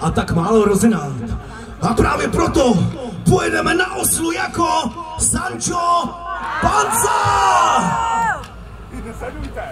a tak málo rozená. A právě proto pojedeme na Oslu jako Sancho Panza! Sedujte!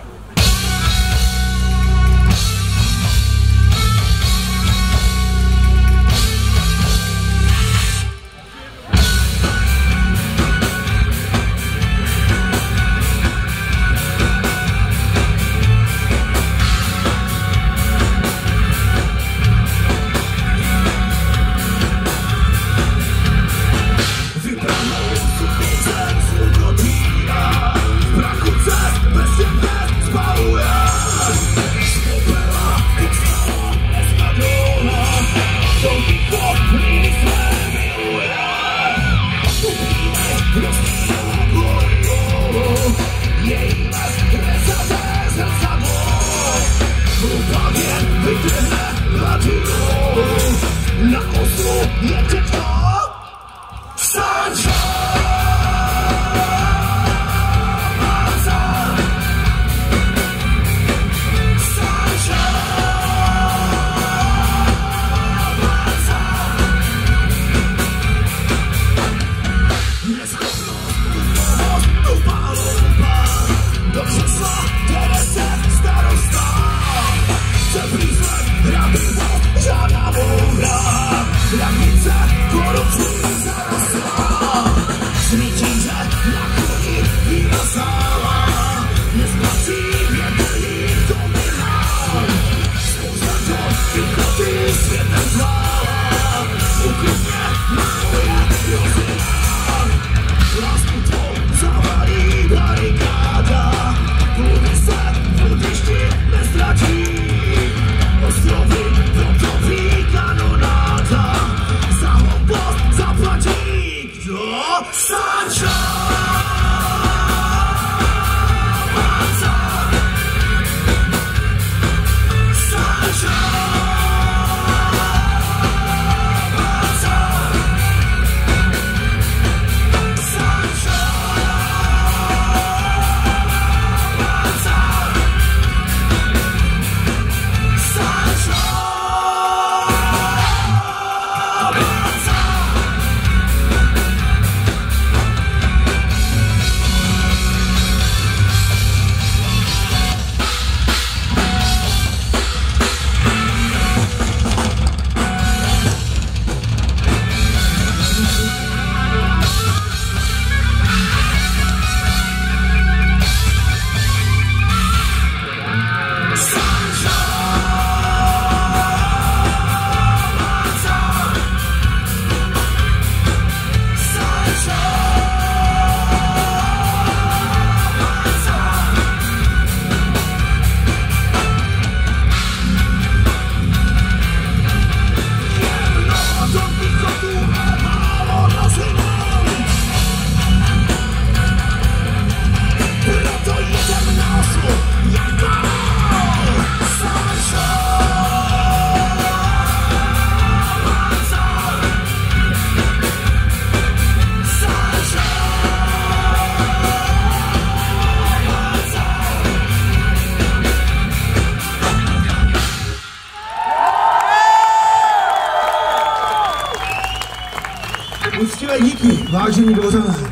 がいい気がしにございます。